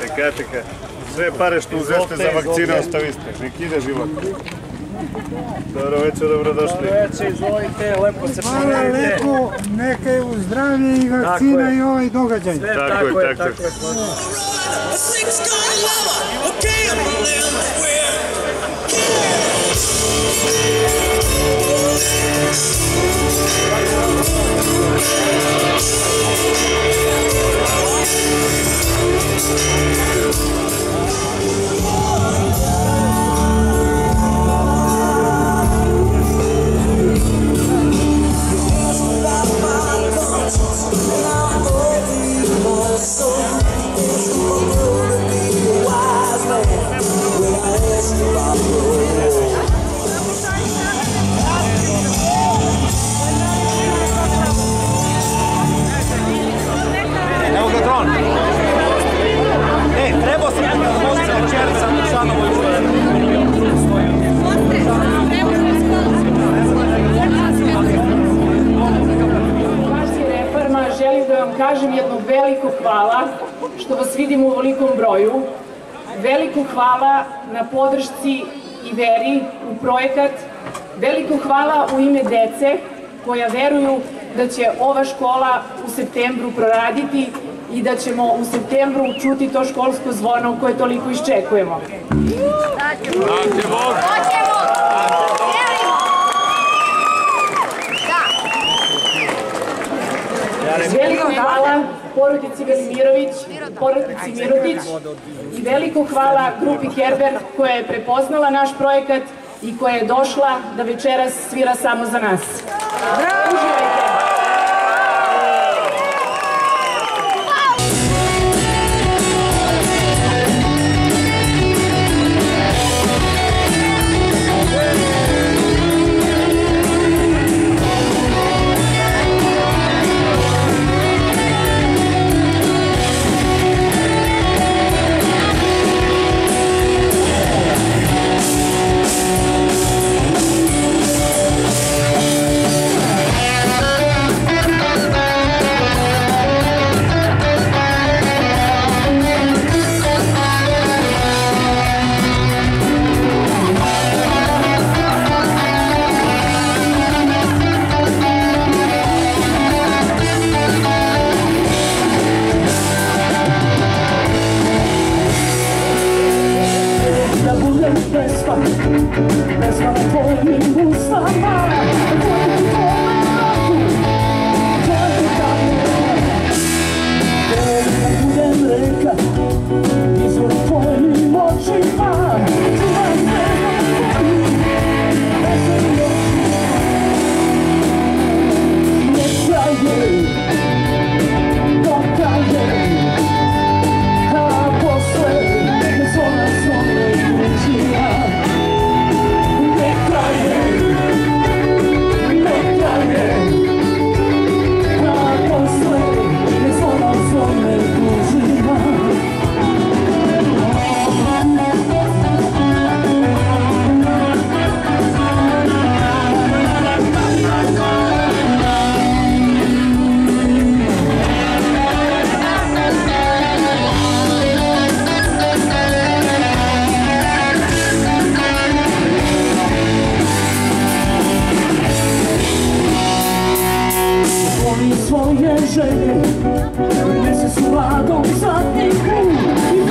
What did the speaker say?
Така, така. Sve pare što uzete za vakcine ostaviste. Nek ide život. Dobro večer, dobrodošli. Veče, izvolite, lepo se Hvala pomerite. lepo, neka je u zdravlje i vakcina je. i ovaj događaj. Sve Tako tako, je, je, tako je. je. hvala. Veliko hvala što vas vidim u ovolikom broju. Veliko hvala na podršci i veri u projekat. Veliko hvala u ime dece koja veruju da će ova škola u septembru proraditi i da ćemo u septembru čuti to školsko zvono koje toliko iščekujemo. Veliko hvala porodici Velimirović, porodici Mirotić i veliko hvala grupi Herber koja je prepoznala naš projekat i koja je došla da večeras svira samo za nas. Uživajte! Resbala po nim ustama svoje želje. Nese su ladom zadnji put